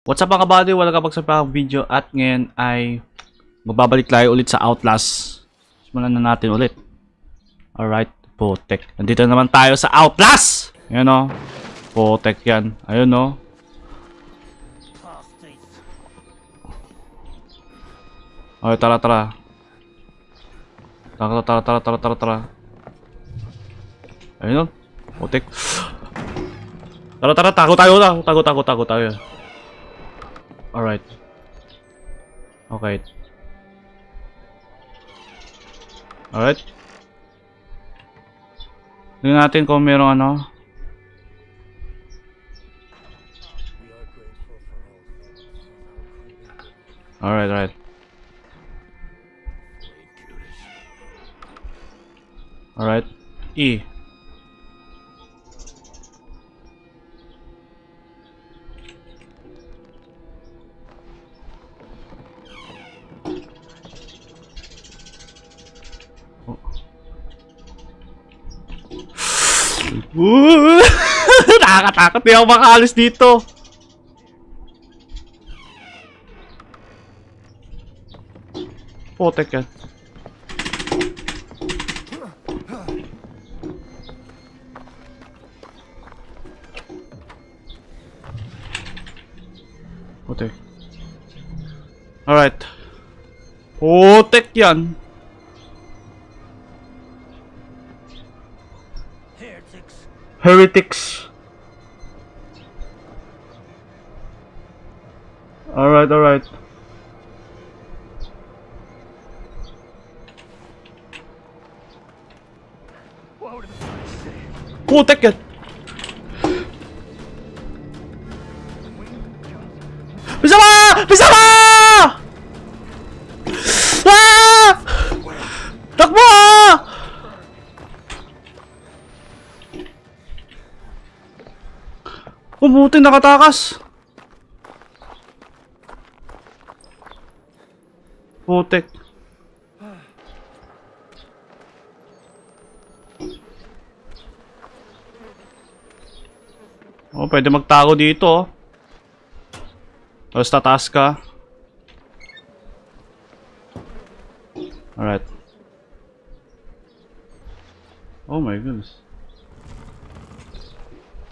What's up mga kabady? Wala kapag sa pang video at ngayon ay magbabalik tayo ulit sa Outlast. Simulan na natin ulit. Alright, Potek. Nandito naman tayo sa Outlast! Ayan o. Potek yan. Ayun o. Okay, tara, tara. Tara, tara, tara, tara, tara, tara. Ayun o. Potek. Tara, tara, tago tayo na. Tago, tago, tago tayo. Alright. Okay. Alright. Tingnan natin kung merong ano. Alright, alright. Alright. E. Nakakatakot di ako makaalis dito. Potek yan. Potek. Alright. Potek yan. Heretics. Heretics. Alright, alright. Say? Putek yan! Bisama! Bisama! Ah! Takbo! Umuti nakatakas. Putek. Oh, pwede magtago dito. oh. Tapos tataas ka. Alright. Oh my goodness.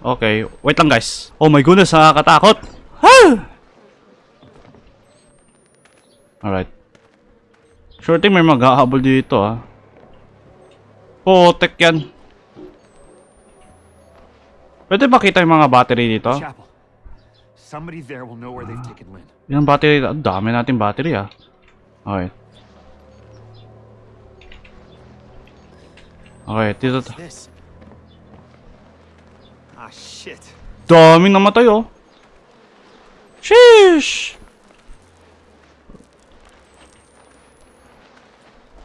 Okay, wait lang guys. Oh my goodness, nakakatakot. Ah! Alright. Sure thing may maghahabol dito ah. Potek yan. Pwede makita yung mga battery dito? Somebody there will know where they've taken Lynn. Yung battery, ang dami natin battery ah. Okay. Okay, dito. This? Ah, shit. Daming namatay oh. Sheesh!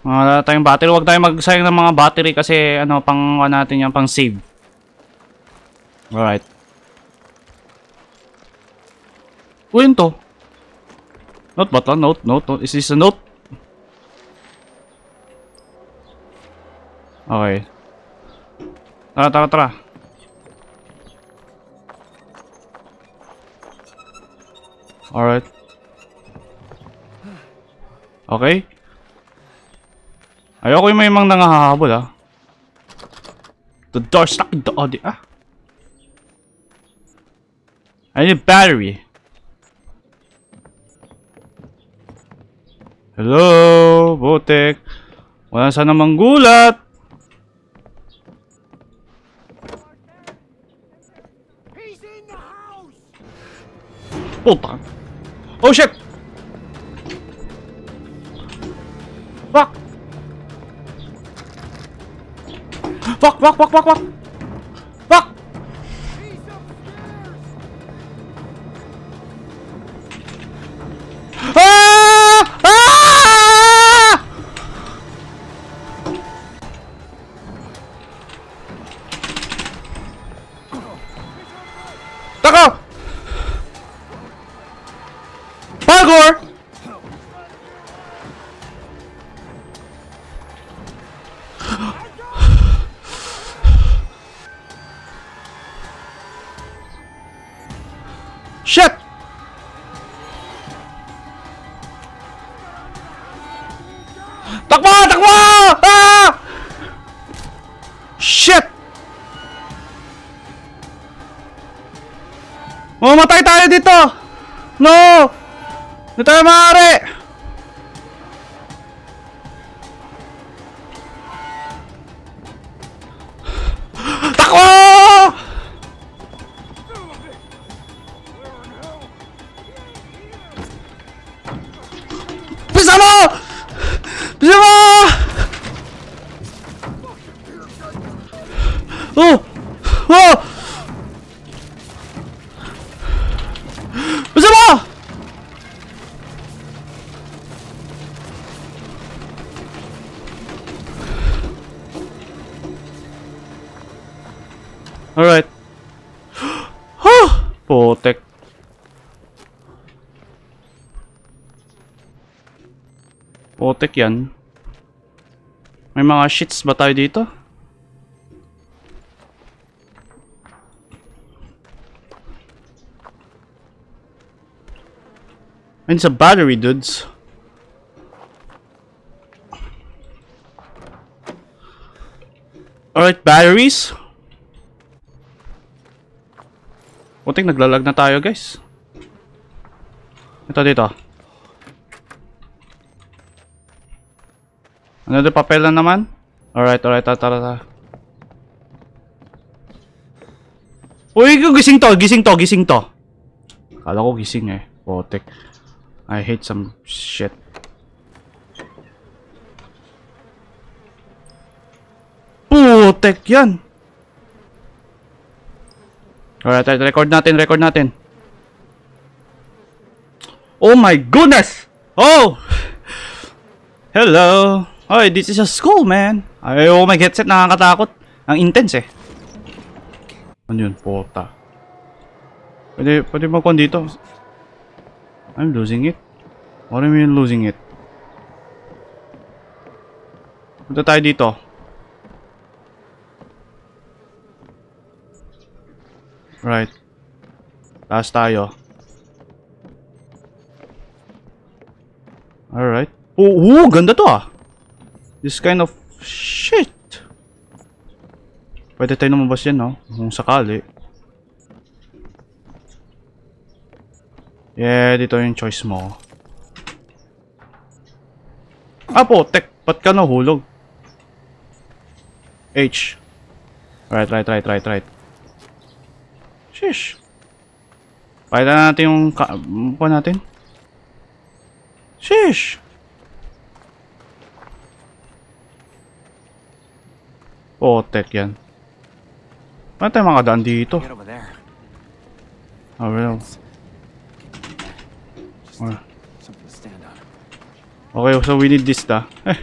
Wala tayong battery. Huwag tayong magsayang ng mga battery kasi ano, pang ano natin yan, pang save. Alright. Uy, yun to. Note ba to? Note, note, note. Is this a note? Okay. Tara, tara, tara. Alright. Okay. Ayoko yung may mga nangahabol ah. The door stuck in the audio ah. I need battery. Hello, Botek. Wala in the house! Puta. Oh shit! Fuck, fuck, fuck, fuck, fuck! Takbo! Takbo! Ah! Shit! Mamatay tayo dito! No! Hindi tayo maaari! Putek. Putek yan. May mga shits ba tayo dito? And it's a battery, dudes. Alright, batteries. Putik, naglalag na tayo, guys. Ito dito. Another papel na naman? Alright, alright, tara, tara, tara. Uy, gising to, gising to, gising to. Kala ko gising eh. Putik. I hate some shit. Putek yan. Alright, alright, record natin, record natin. Oh my goodness! Oh! Hello! Hoy, this is a school, man. Ay, oh my headset, nakakatakot. Ang intense eh. Ano yun? Puta. Pwede, pwede magkuhan dito. I'm losing it. What do you mean losing it? Punta tayo dito. Right. Taas tayo. Alright. Oh, oh, ganda to ah. This kind of shit. Pwede tayo lumabas yan, no? Kung sakali. Yeah, dito yung choice mo. Ah po, tek, ba't ka nahulog? H. Right, right, right, right, right. Shish. Pakita na natin yung ka mukha natin. Shish. Oh, tek yan. Paano tayo makadaan dito? Oh, well. Oh. stand on. Okay, so we need this da. Eh.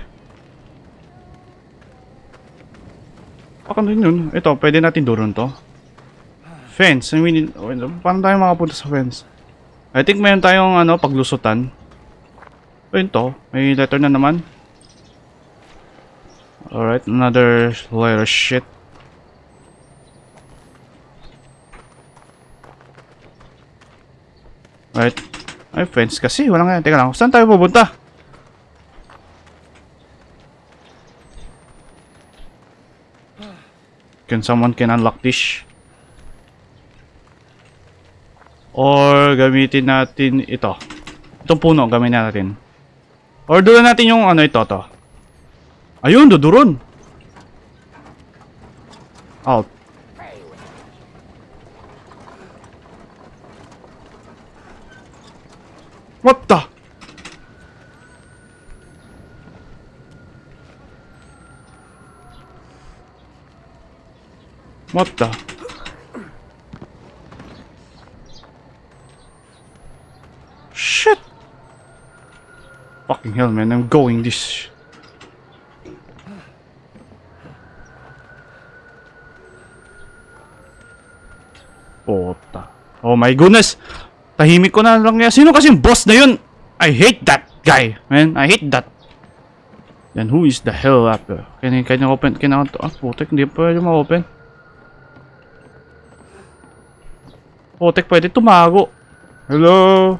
Baka din yun. Ito, pwede natin duron to. Fence. Need... oh, Paano tayo makapunta sa fence? I think mayroon tayong ano, paglusutan. Ayun to. May letter na naman. Alright, another of shit. Right. Ay, fence kasi. Wala nga. Teka lang. Saan tayo pupunta? Can someone can unlock this? Or gamitin natin ito. Itong puno, gamitin natin. Or dulan natin yung ano ito, to. Ayun, duduron. Out. What the? What the? Fucking hell, man. I'm going this. Puta. Oh my goodness! Tahimik ko na lang yan. Sino kasing boss na yun? I hate that guy, man. I hate that. Then who is the hell up there? Can I, can I open? Can I, ah, putik, hindi pwede ma-open. Putik, pwede tumago. Hello?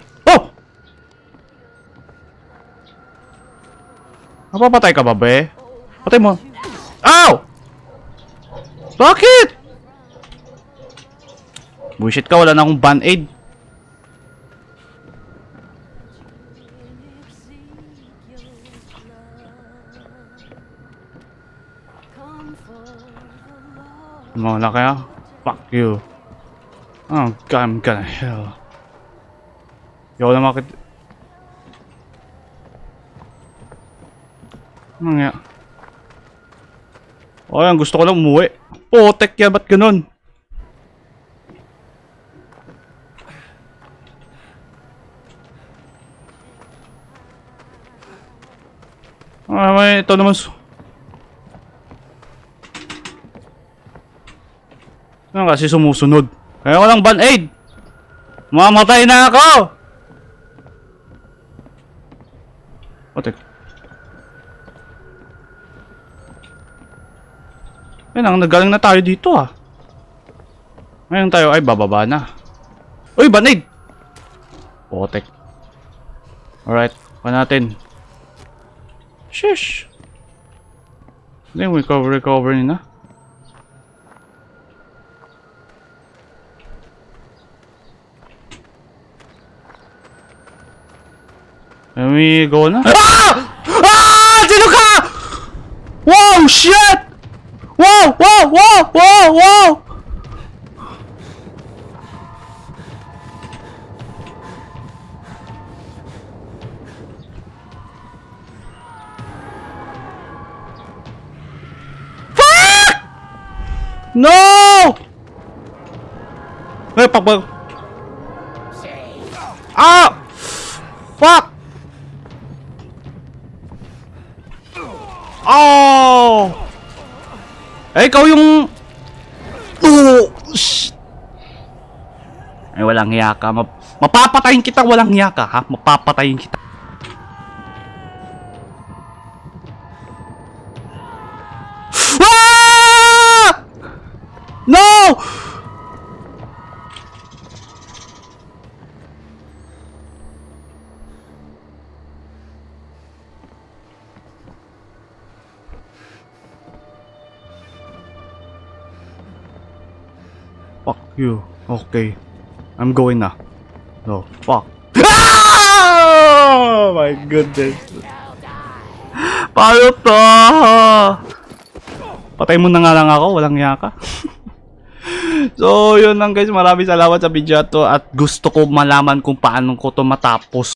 Mapapatay ka ba, be? Patay mo. Ow! Bakit? Bullshit ka, wala na akong band-aid. Mga na kaya? Fuck you. Oh god, I'm gonna hell. Yo na makit... Ano nga? Oh, yan, gusto ko lang umuwi. Potek ya, ba't ganun? Ah, may ito naman. Ano kasi sumusunod? Kaya ko lang ban-aid! Mamatay na ako! Potek. Ayun ang nagaling na tayo dito ah. Ngayon tayo ay bababa na. Uy, banid! Potek. Alright, pa natin. Shish! Hindi, recover, recover ni na. Let me go na. Ah! Ah! Sino ka? Wow! Shit! Wow! Wow! Wow! Wow! Wow! Fuck! No! Eh, pakbag. Ah! Fuck! Eh, ikaw yung... Oh! Shh! Ay, walang hiya ka. Map mapapatayin kita, walang hiya ka, ha? Mapapatayin kita. Ah! No! Fuck you. Okay. I'm going na. No, fuck. Oh my goodness. Paano to? Patay mo na nga lang ako, walang yaka. so, yun lang guys. Maraming salamat sa video to at gusto ko malaman kung paano ko to matapos.